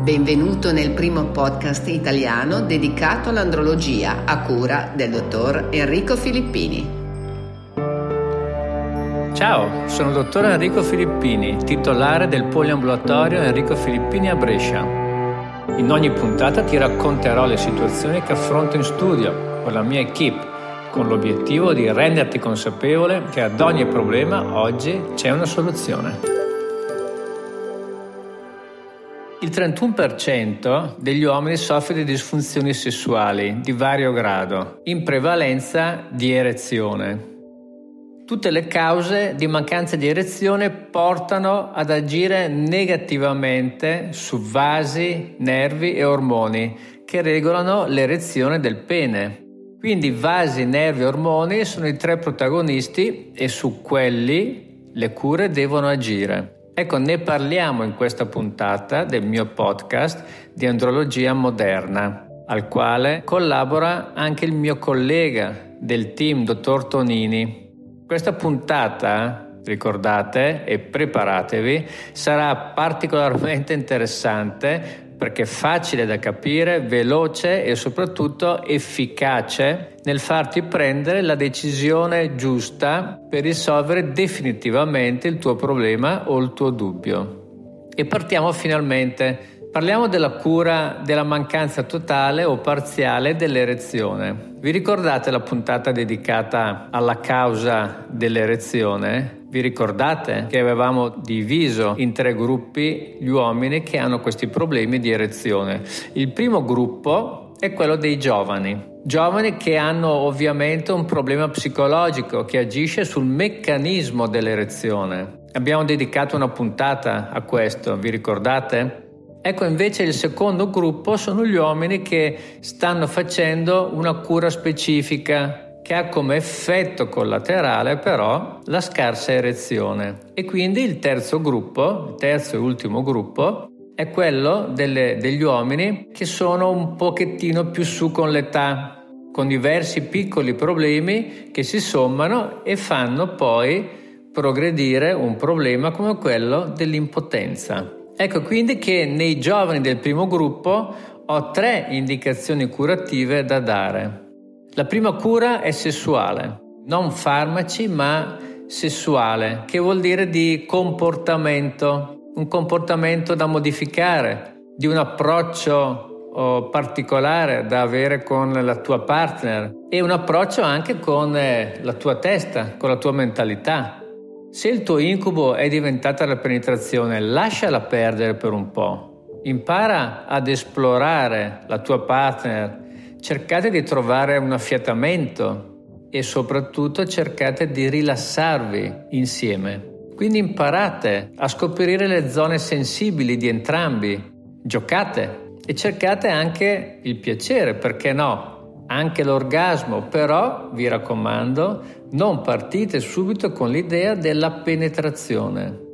Benvenuto nel primo podcast italiano dedicato all'andrologia a cura del dottor Enrico Filippini. Ciao, sono il dottor Enrico Filippini, titolare del poliambulatorio Enrico Filippini a Brescia. In ogni puntata ti racconterò le situazioni che affronto in studio con la mia equipe, con l'obiettivo di renderti consapevole che ad ogni problema oggi c'è una soluzione. Il 31% degli uomini soffre di disfunzioni sessuali di vario grado, in prevalenza di erezione. Tutte le cause di mancanza di erezione portano ad agire negativamente su vasi, nervi e ormoni che regolano l'erezione del pene. Quindi vasi, nervi e ormoni sono i tre protagonisti e su quelli le cure devono agire. Ecco, ne parliamo in questa puntata del mio podcast di andrologia moderna, al quale collabora anche il mio collega del team, dottor Tonini. Questa puntata, ricordate e preparatevi, sarà particolarmente interessante perché è facile da capire, veloce e soprattutto efficace nel farti prendere la decisione giusta per risolvere definitivamente il tuo problema o il tuo dubbio. E partiamo finalmente. Parliamo della cura della mancanza totale o parziale dell'erezione. Vi ricordate la puntata dedicata alla causa dell'erezione? Vi ricordate che avevamo diviso in tre gruppi gli uomini che hanno questi problemi di erezione? Il primo gruppo è quello dei giovani. Giovani che hanno ovviamente un problema psicologico che agisce sul meccanismo dell'erezione. Abbiamo dedicato una puntata a questo, vi ricordate? Ecco invece il secondo gruppo sono gli uomini che stanno facendo una cura specifica che ha come effetto collaterale però la scarsa erezione. E quindi il terzo gruppo, il terzo e ultimo gruppo, è quello delle, degli uomini che sono un pochettino più su con l'età, con diversi piccoli problemi che si sommano e fanno poi progredire un problema come quello dell'impotenza. Ecco quindi che nei giovani del primo gruppo ho tre indicazioni curative da dare. La prima cura è sessuale, non farmaci ma sessuale, che vuol dire di comportamento, un comportamento da modificare, di un approccio oh, particolare da avere con la tua partner e un approccio anche con eh, la tua testa, con la tua mentalità. Se il tuo incubo è diventata la penetrazione, lasciala perdere per un po'. Impara ad esplorare la tua partner cercate di trovare un affiatamento e soprattutto cercate di rilassarvi insieme. Quindi imparate a scoprire le zone sensibili di entrambi, giocate e cercate anche il piacere, perché no? Anche l'orgasmo, però vi raccomando, non partite subito con l'idea della penetrazione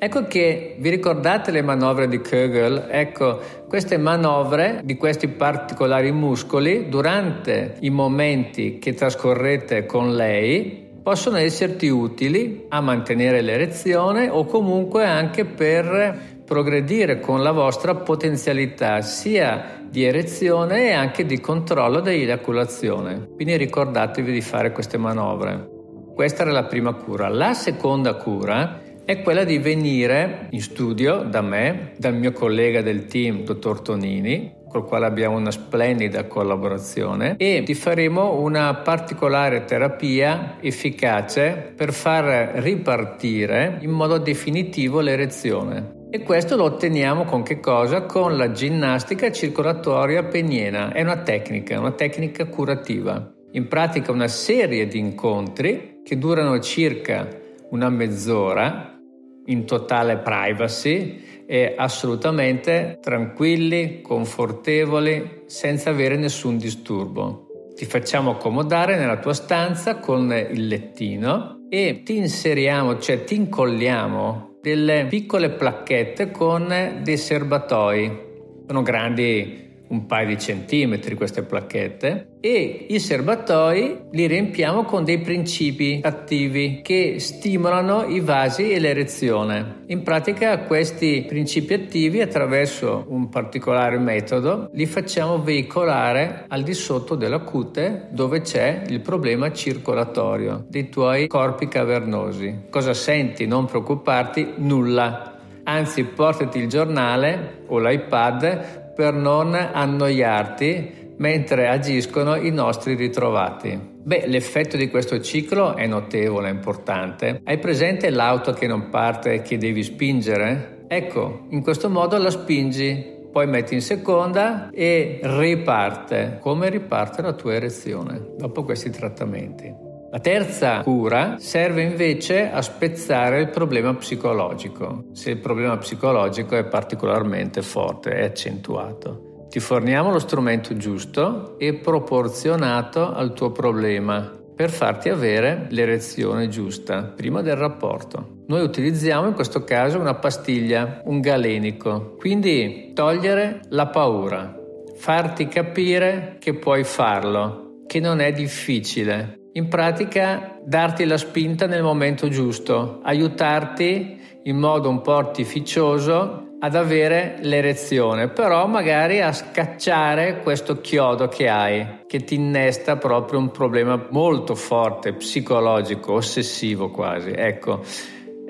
Ecco che vi ricordate le manovre di Kegel? Ecco, queste manovre di questi particolari muscoli durante i momenti che trascorrete con lei possono esserti utili a mantenere l'erezione o comunque anche per progredire con la vostra potenzialità sia di erezione e anche di controllo dell'eiaculazione. Quindi ricordatevi di fare queste manovre. Questa era la prima cura. La seconda cura è quella di venire in studio da me, dal mio collega del team, dottor Tonini, col quale abbiamo una splendida collaborazione e ti faremo una particolare terapia efficace per far ripartire in modo definitivo l'erezione. E questo lo otteniamo con che cosa? Con la ginnastica circolatoria peniena. È una tecnica, una tecnica curativa. In pratica una serie di incontri che durano circa una mezz'ora in totale privacy e assolutamente tranquilli, confortevoli, senza avere nessun disturbo. Ti facciamo accomodare nella tua stanza con il lettino e ti inseriamo, cioè ti incolliamo delle piccole placchette con dei serbatoi. Sono grandi un paio di centimetri queste placchette e i serbatoi li riempiamo con dei principi attivi che stimolano i vasi e l'erezione. In pratica questi principi attivi attraverso un particolare metodo li facciamo veicolare al di sotto della cute dove c'è il problema circolatorio dei tuoi corpi cavernosi. Cosa senti? Non preoccuparti, nulla. Anzi, portati il giornale o l'iPad per non annoiarti mentre agiscono i nostri ritrovati. Beh, l'effetto di questo ciclo è notevole, è importante. Hai presente l'auto che non parte e che devi spingere? Ecco, in questo modo la spingi, poi metti in seconda e riparte. Come riparte la tua erezione dopo questi trattamenti? La terza cura serve invece a spezzare il problema psicologico, se il problema psicologico è particolarmente forte e accentuato. Ti forniamo lo strumento giusto e proporzionato al tuo problema per farti avere l'erezione giusta prima del rapporto. Noi utilizziamo in questo caso una pastiglia, un galenico, quindi togliere la paura, farti capire che puoi farlo, che non è difficile, in pratica darti la spinta nel momento giusto, aiutarti in modo un po' artificioso ad avere l'erezione, però magari a scacciare questo chiodo che hai, che ti innesta proprio un problema molto forte, psicologico, ossessivo quasi. Ecco,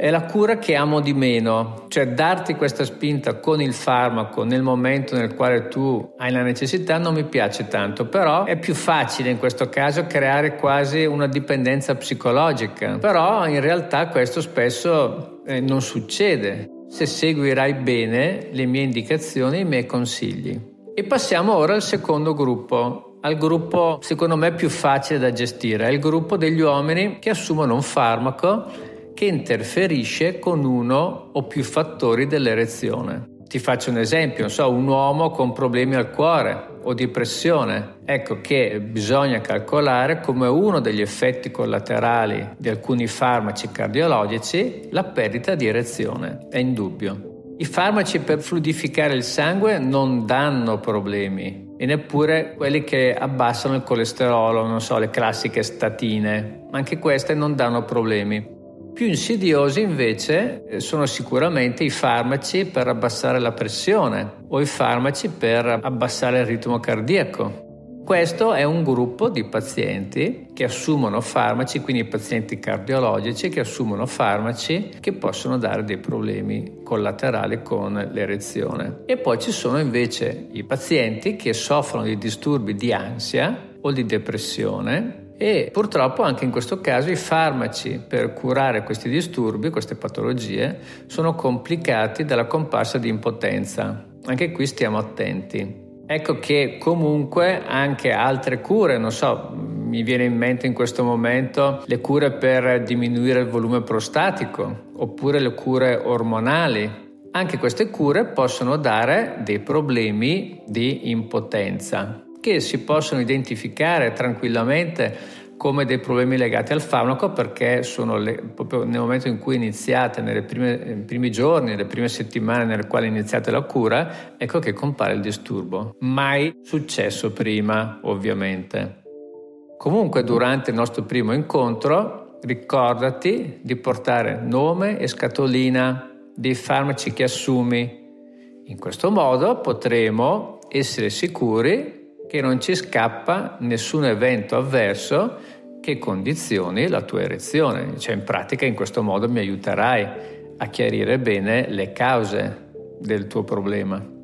è la cura che amo di meno, cioè darti questa spinta con il farmaco nel momento nel quale tu hai la necessità non mi piace tanto, però è più facile in questo caso creare quasi una dipendenza psicologica, però in realtà questo spesso eh, non succede se seguirai bene le mie indicazioni e i miei consigli. E passiamo ora al secondo gruppo, al gruppo secondo me più facile da gestire, è il gruppo degli uomini che assumono un farmaco che interferisce con uno o più fattori dell'erezione. Ti faccio un esempio, non so, un uomo con problemi al cuore o di pressione. Ecco che bisogna calcolare come uno degli effetti collaterali di alcuni farmaci cardiologici la perdita di erezione, è indubbio. I farmaci per fluidificare il sangue non danno problemi e neppure quelli che abbassano il colesterolo, non so, le classiche statine, anche queste non danno problemi. Più insidiosi invece eh, sono sicuramente i farmaci per abbassare la pressione o i farmaci per abbassare il ritmo cardiaco. Questo è un gruppo di pazienti che assumono farmaci, quindi pazienti cardiologici che assumono farmaci che possono dare dei problemi collaterali con l'erezione. E poi ci sono invece i pazienti che soffrono di disturbi di ansia o di depressione e purtroppo anche in questo caso i farmaci per curare questi disturbi, queste patologie, sono complicati dalla comparsa di impotenza. Anche qui stiamo attenti. Ecco che comunque anche altre cure, non so, mi viene in mente in questo momento le cure per diminuire il volume prostatico oppure le cure ormonali. Anche queste cure possono dare dei problemi di impotenza che si possono identificare tranquillamente come dei problemi legati al farmaco perché sono le, proprio nel momento in cui iniziate, nei primi giorni, nelle prime settimane nelle quali iniziate la cura, ecco che compare il disturbo. Mai successo prima, ovviamente. Comunque durante il nostro primo incontro ricordati di portare nome e scatolina dei farmaci che assumi. In questo modo potremo essere sicuri che non ci scappa nessun evento avverso che condizioni la tua erezione. Cioè in pratica in questo modo mi aiuterai a chiarire bene le cause del tuo problema.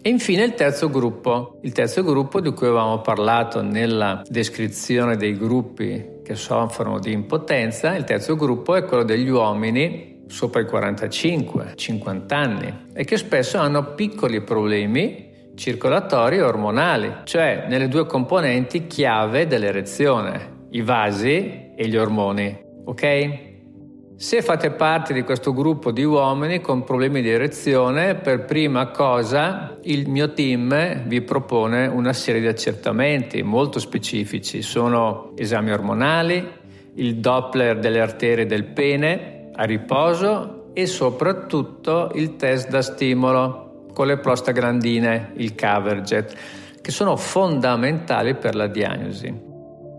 E infine il terzo gruppo, il terzo gruppo di cui avevamo parlato nella descrizione dei gruppi che soffrono di impotenza, il terzo gruppo è quello degli uomini sopra i 45, 50 anni e che spesso hanno piccoli problemi circolatori e ormonali, cioè nelle due componenti chiave dell'erezione, i vasi e gli ormoni. Ok? Se fate parte di questo gruppo di uomini con problemi di erezione, per prima cosa il mio team vi propone una serie di accertamenti molto specifici. Sono esami ormonali, il Doppler delle arterie del pene a riposo e soprattutto il test da stimolo con le prostaglandine, il Caverjet. che sono fondamentali per la diagnosi.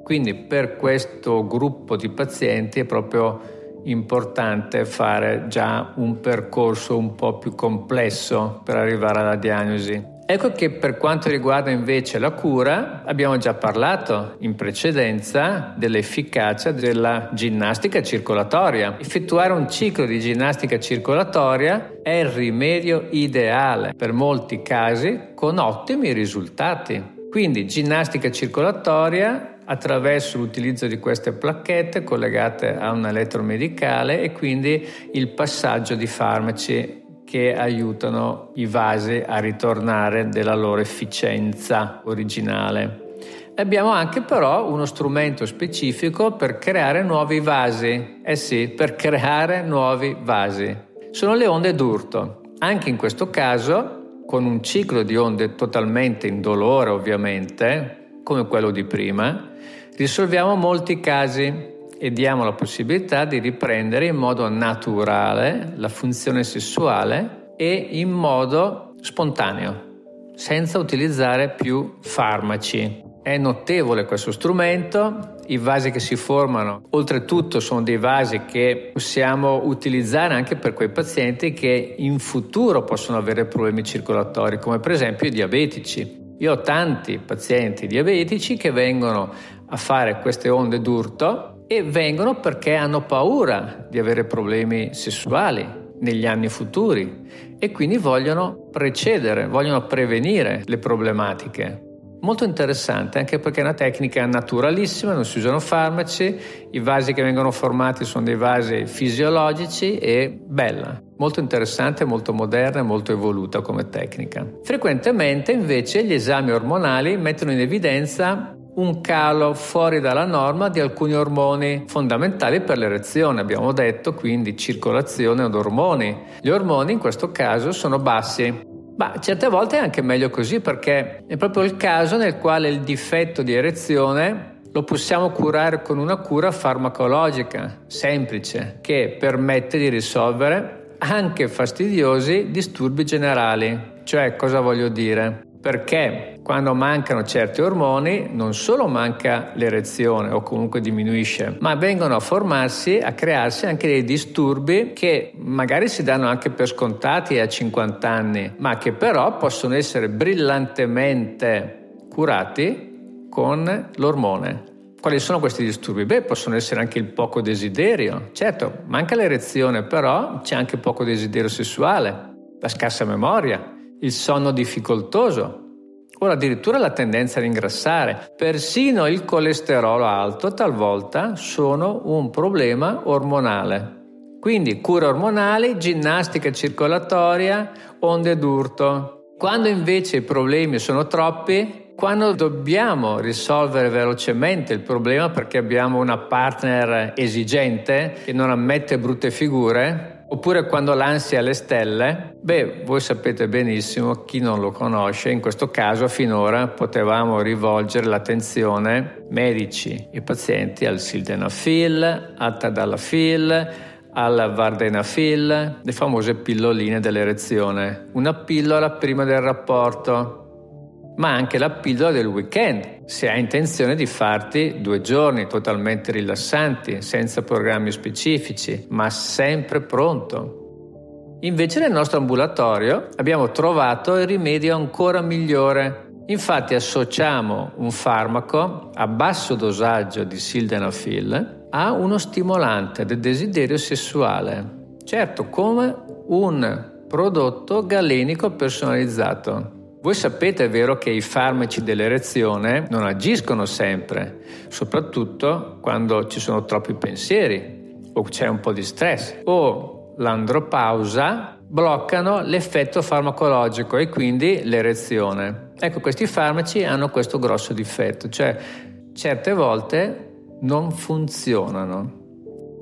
Quindi per questo gruppo di pazienti è proprio importante fare già un percorso un po' più complesso per arrivare alla diagnosi. Ecco che per quanto riguarda invece la cura, abbiamo già parlato in precedenza dell'efficacia della ginnastica circolatoria. Effettuare un ciclo di ginnastica circolatoria è il rimedio ideale per molti casi con ottimi risultati. Quindi ginnastica circolatoria attraverso l'utilizzo di queste placchette collegate a un elettromedicale e quindi il passaggio di farmaci che aiutano i vasi a ritornare della loro efficienza originale. Abbiamo anche però uno strumento specifico per creare nuovi vasi. Eh sì, per creare nuovi vasi. Sono le onde d'urto. Anche in questo caso, con un ciclo di onde totalmente indolore ovviamente, come quello di prima, risolviamo molti casi e diamo la possibilità di riprendere in modo naturale la funzione sessuale e in modo spontaneo, senza utilizzare più farmaci. È notevole questo strumento, i vasi che si formano oltretutto sono dei vasi che possiamo utilizzare anche per quei pazienti che in futuro possono avere problemi circolatori, come per esempio i diabetici. Io ho tanti pazienti diabetici che vengono a fare queste onde d'urto e vengono perché hanno paura di avere problemi sessuali negli anni futuri e quindi vogliono precedere, vogliono prevenire le problematiche. Molto interessante anche perché è una tecnica naturalissima, non si usano farmaci, i vasi che vengono formati sono dei vasi fisiologici e bella, molto interessante, molto moderna e molto evoluta come tecnica. Frequentemente invece gli esami ormonali mettono in evidenza un calo fuori dalla norma di alcuni ormoni fondamentali per l'erezione, abbiamo detto, quindi circolazione ad ormoni. Gli ormoni in questo caso sono bassi. Ma certe volte è anche meglio così perché è proprio il caso nel quale il difetto di erezione lo possiamo curare con una cura farmacologica semplice che permette di risolvere anche fastidiosi disturbi generali. Cioè, cosa voglio dire? Perché quando mancano certi ormoni non solo manca l'erezione o comunque diminuisce, ma vengono a formarsi, a crearsi anche dei disturbi che magari si danno anche per scontati a 50 anni, ma che però possono essere brillantemente curati con l'ormone. Quali sono questi disturbi? Beh, possono essere anche il poco desiderio. Certo, manca l'erezione, però c'è anche poco desiderio sessuale, la scarsa memoria, il sonno difficoltoso o addirittura la tendenza ad ingrassare. Persino il colesterolo alto talvolta sono un problema ormonale. Quindi cure ormonali, ginnastica circolatoria, onde d'urto. Quando invece i problemi sono troppi, quando dobbiamo risolvere velocemente il problema perché abbiamo una partner esigente che non ammette brutte figure, Oppure quando l'ansia alle stelle? Beh, voi sapete benissimo, chi non lo conosce, in questo caso finora potevamo rivolgere l'attenzione medici e pazienti al sildenafil, al tadalafil, al vardenafil, le famose pilloline dell'erezione. Una pillola prima del rapporto, ma anche la pillola del weekend, se hai intenzione di farti due giorni totalmente rilassanti, senza programmi specifici, ma sempre pronto. Invece nel nostro ambulatorio abbiamo trovato il rimedio ancora migliore. Infatti associamo un farmaco a basso dosaggio di sildenafil a uno stimolante del desiderio sessuale. Certo, come un prodotto galenico personalizzato. Voi sapete, è vero, che i farmaci dell'erezione non agiscono sempre, soprattutto quando ci sono troppi pensieri o c'è un po' di stress o l'andropausa bloccano l'effetto farmacologico e quindi l'erezione. Ecco, questi farmaci hanno questo grosso difetto, cioè certe volte non funzionano.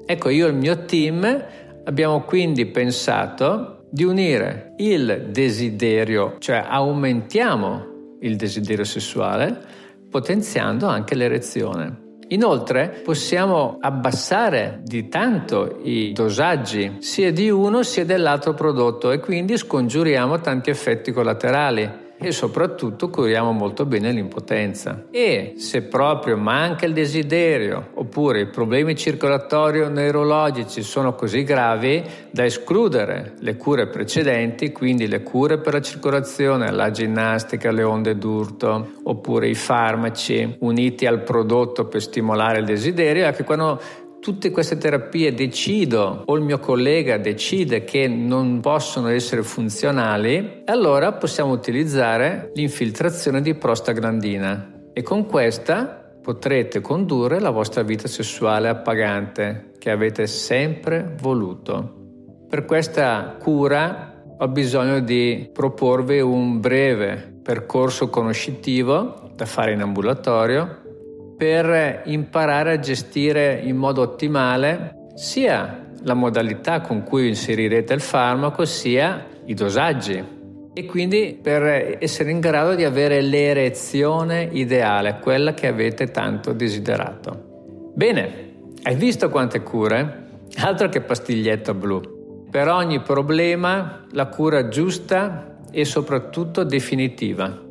Ecco, io e il mio team abbiamo quindi pensato di unire il desiderio, cioè aumentiamo il desiderio sessuale, potenziando anche l'erezione. Inoltre possiamo abbassare di tanto i dosaggi sia di uno sia dell'altro prodotto e quindi scongiuriamo tanti effetti collaterali. E soprattutto curiamo molto bene l'impotenza. E se proprio manca il desiderio oppure i problemi circolatori-neurologici sono così gravi da escludere le cure precedenti, quindi le cure per la circolazione, la ginnastica, le onde d'urto oppure i farmaci uniti al prodotto per stimolare il desiderio, è che quando tutte queste terapie decido o il mio collega decide che non possono essere funzionali, allora possiamo utilizzare l'infiltrazione di prostaglandina e con questa potrete condurre la vostra vita sessuale appagante che avete sempre voluto. Per questa cura ho bisogno di proporvi un breve percorso conoscitivo da fare in ambulatorio per imparare a gestire in modo ottimale sia la modalità con cui inserirete il farmaco sia i dosaggi e quindi per essere in grado di avere l'erezione ideale, quella che avete tanto desiderato. Bene, hai visto quante cure? Altro che pastiglietta blu. Per ogni problema la cura giusta e soprattutto definitiva.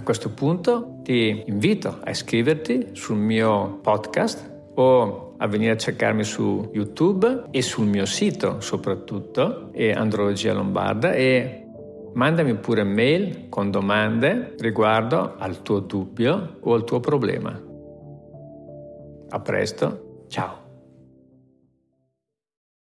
A questo punto ti invito a iscriverti sul mio podcast o a venire a cercarmi su YouTube e sul mio sito soprattutto, e Andrologia Lombarda e mandami pure mail con domande riguardo al tuo dubbio o al tuo problema. A presto, ciao!